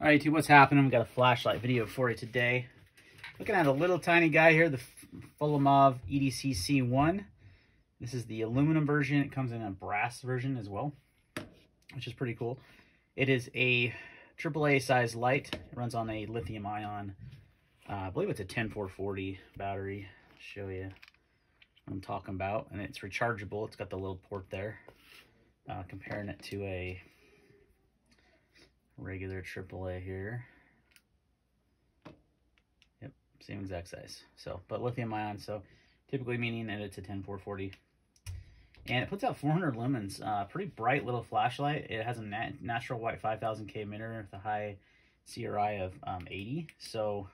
All right, YouTube, what's happening? We got a flashlight video for you today. Looking at a little tiny guy here, the Folomov EDC C1. This is the aluminum version. It comes in a brass version as well, which is pretty cool. It is a AAA size light. It runs on a lithium ion. Uh, I believe it's a 10440 battery. I'll show you what I'm talking about. And it's rechargeable. It's got the little port there. Uh, comparing it to a regular AAA here. Yep, same exact size. So, but lithium ion, so typically meaning that it's a 10440. And it puts out 400 lumens. Uh, pretty bright little flashlight. It has a nat natural white 5000K emitter with a high CRI of um, 80. So,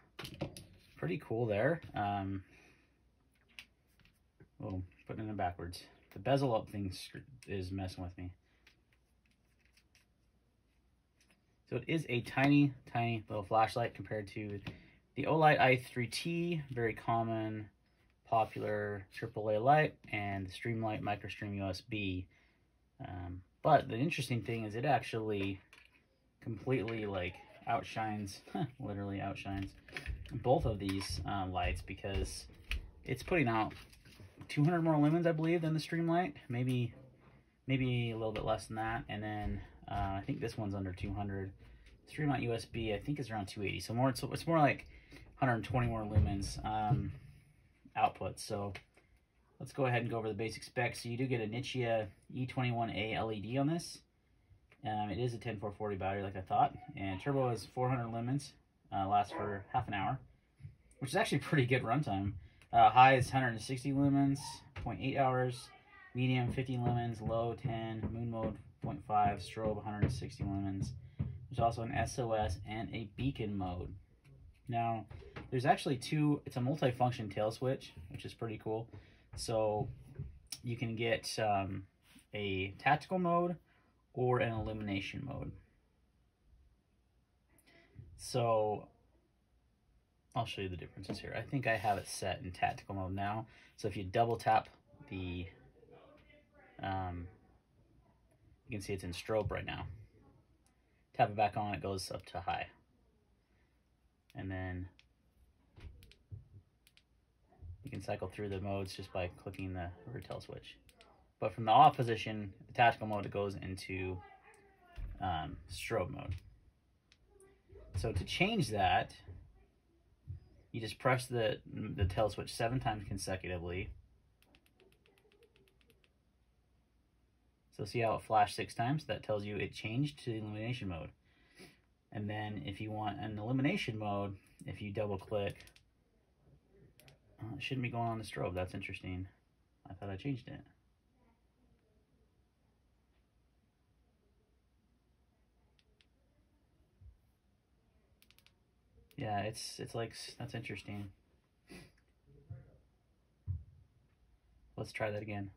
pretty cool there. Um, oh, putting it in backwards. The bezel up thing is messing with me. So it is a tiny, tiny little flashlight compared to the Olight i3T, very common, popular AAA light, and the Streamlight MicroStream USB. Um, but the interesting thing is it actually completely like outshines, literally outshines both of these uh, lights because it's putting out 200 more lumens, I believe, than the Streamlight. Maybe, maybe a little bit less than that. And then uh, I think this one's under 200. Streamlight USB, I think is around 280. So more, it's, it's more like 120 more lumens um, output. So let's go ahead and go over the basic specs. So you do get a Nichia E21A LED on this. Um, it is a 10440 battery like I thought. And turbo is 400 lumens. Uh, lasts for half an hour, which is actually pretty good runtime. Uh, high is 160 lumens, 0.8 hours. Medium, 50 lumens. Low, 10. Moon mode, 0.5. Strobe, 160 lumens. There's also an SOS and a beacon mode. Now, there's actually two, it's a multi-function tail switch, which is pretty cool. So you can get um, a tactical mode or an illumination mode. So I'll show you the differences here. I think I have it set in tactical mode now. So if you double tap the, um, you can see it's in strobe right now tap it back on, it goes up to high. And then you can cycle through the modes just by clicking the rear tail switch. But from the off position, the tactical mode, it goes into um, strobe mode. So to change that, you just press the, the tail switch seven times consecutively. So see how it flashed six times? That tells you it changed to the illumination mode. And then if you want an illumination mode, if you double click, oh, it shouldn't be going on the strobe. That's interesting. I thought I changed it. Yeah, it's it's like that's interesting. Let's try that again.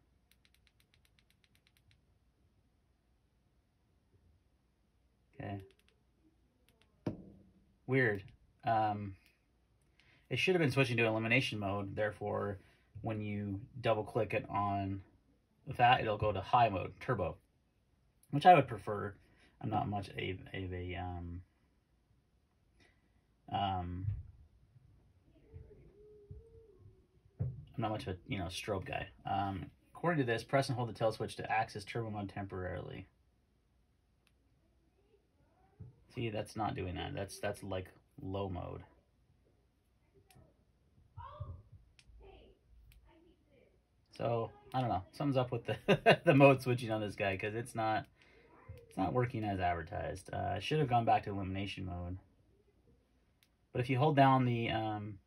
Okay. Weird. Um, it should have been switching to elimination mode. Therefore, when you double click it on that, it'll go to high mode, turbo, which I would prefer. I'm not much of a, a um, um, I'm not much of a, you know, strobe guy. Um, according to this, press and hold the tail switch to access turbo mode temporarily. See, that's not doing that. That's that's like low mode. So I don't know. Something's up with the the mode switching on this guy because it's not it's not working as advertised. Uh, I should have gone back to elimination mode. But if you hold down the um,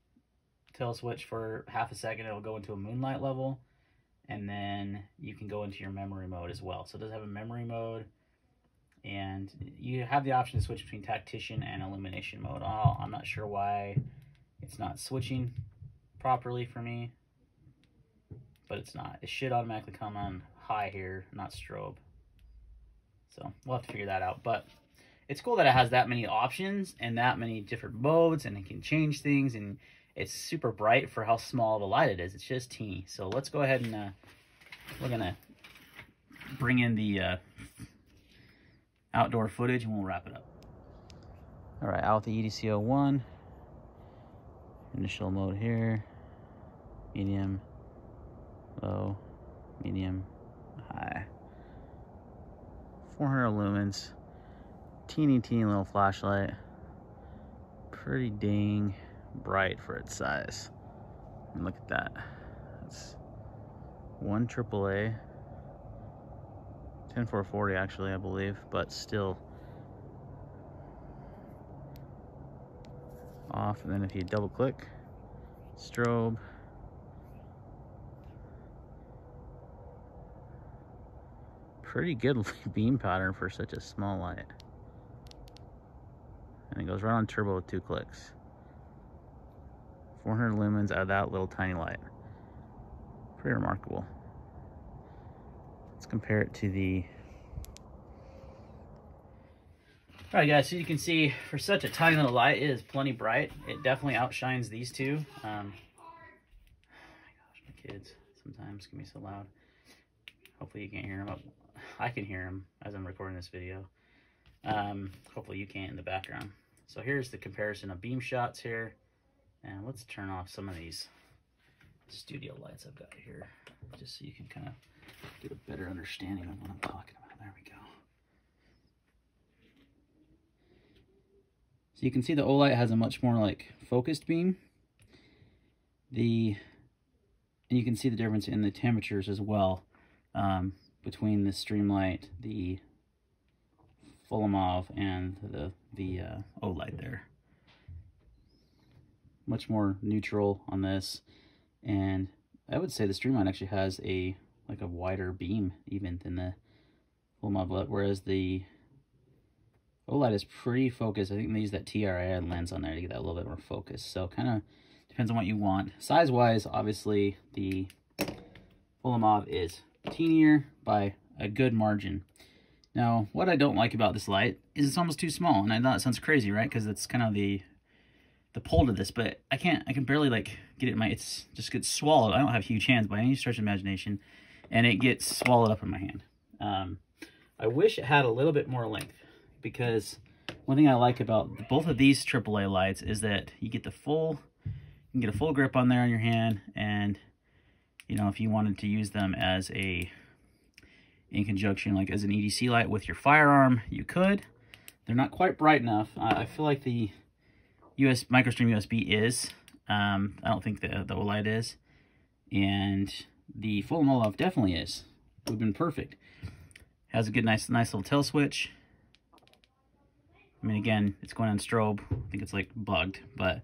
tail switch for half a second, it'll go into a moonlight level, and then you can go into your memory mode as well. So it does have a memory mode and you have the option to switch between tactician and illumination mode. Oh, I'm not sure why it's not switching properly for me, but it's not. It should automatically come on high here, not strobe. So we'll have to figure that out. But it's cool that it has that many options and that many different modes and it can change things and it's super bright for how small of a light it is. It's just teeny. So let's go ahead and uh, we're going to bring in the uh, outdoor footage and we'll wrap it up. All right, out the EDC C1. Initial mode here. Medium, low, medium, high. 400 lumens. Teeny, teeny little flashlight. Pretty dang bright for its size. And look at that. That's one AAA. 10440 actually, I believe, but still off. And then if you double click strobe pretty good beam pattern for such a small light. And it goes right on turbo with two clicks. 400 lumens out of that little tiny light. Pretty remarkable let's compare it to the All right, guys, so you can see for such a tiny little light, it is plenty bright. It definitely outshines these two. Um, oh my gosh, my kids sometimes can be so loud. Hopefully you can't hear them. I can hear them as I'm recording this video. Um, hopefully you can't in the background. So here's the comparison of beam shots here. And let's turn off some of these studio lights I've got here, just so you can kind of get a better understanding of what I'm talking about. There we go. So you can see the Olight has a much more like focused beam. The and you can see the difference in the temperatures as well um, between the Streamlight, the Folomov, and the the uh, Olight there. Much more neutral on this, and I would say the Streamlight actually has a like a wider beam even than the Folomov, whereas the Olight is pretty focused. I think they use that TIR lens on there to get that a little bit more focus. So kind of depends on what you want. Size-wise, obviously, the Folomov is teenier by a good margin. Now, what I don't like about this light is it's almost too small. And I know that sounds crazy, right? Because it's kind of the the pull to this, but I can't, I can barely like get it in my, it's just gets swallowed. I don't have huge hands by any stretch of imagination. And it gets swallowed up in my hand. Um, I wish it had a little bit more length because one thing I like about both of these AAA lights is that you get the full, you can get a full grip on there on your hand, and you know if you wanted to use them as a, in conjunction like as an EDC light with your firearm, you could. They're not quite bright enough. I, I feel like the US MicroStream USB is. Um, I don't think the the Olight is, and the Folomov definitely is. Would have been perfect. Has a good, nice, nice little tail switch. I mean, again, it's going on strobe. I think it's like bugged, but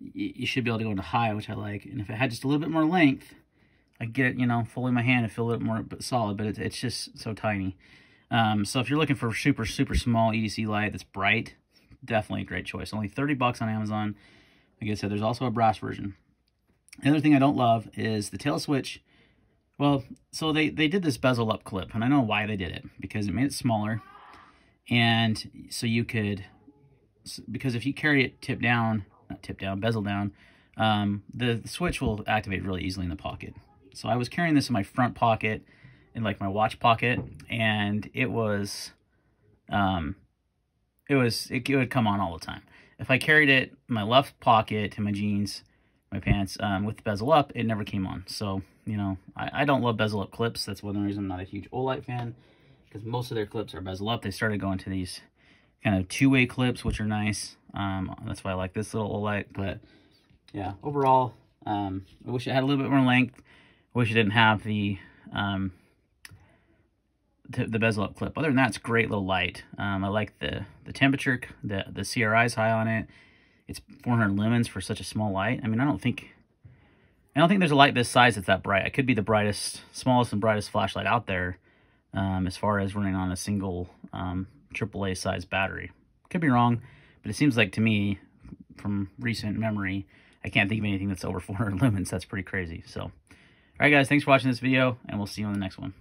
you should be able to go into high, which I like. And if it had just a little bit more length, I get it, you know, fully in my hand and feel a little more solid, but it's, it's just so tiny. Um, so if you're looking for super, super small EDC light that's bright, definitely a great choice. Only 30 bucks on Amazon. Like I said, there's also a brass version. The other thing I don't love is the tail switch. Well, so they, they did this bezel up clip, and I know why they did it, because it made it smaller and so you could, because if you carry it tip down, not tip down, bezel down, um, the, the switch will activate really easily in the pocket. So I was carrying this in my front pocket, in like my watch pocket, and it was, um, it was, it, it would come on all the time. If I carried it in my left pocket in my jeans, my pants, um, with the bezel up, it never came on. So, you know, I, I don't love bezel up clips. That's one reason I'm not a huge Olight fan because most of their clips are bezel up. They started going to these kind of two-way clips, which are nice. Um, that's why I like this little Olight. But yeah, overall, um, I wish it had a little bit more length. I wish it didn't have the um, the bezel up clip. Other than that, it's great little light. Um, I like the the temperature. The the CRI is high on it. It's 400 lumens for such a small light. I mean, I don't think I don't think there's a light this size that's that bright. It could be the brightest, smallest and brightest flashlight out there um, as far as running on a single um, AAA size battery. Could be wrong, but it seems like to me, from recent memory, I can't think of anything that's over 400 lumens. That's pretty crazy. So, all right, guys, thanks for watching this video, and we'll see you on the next one.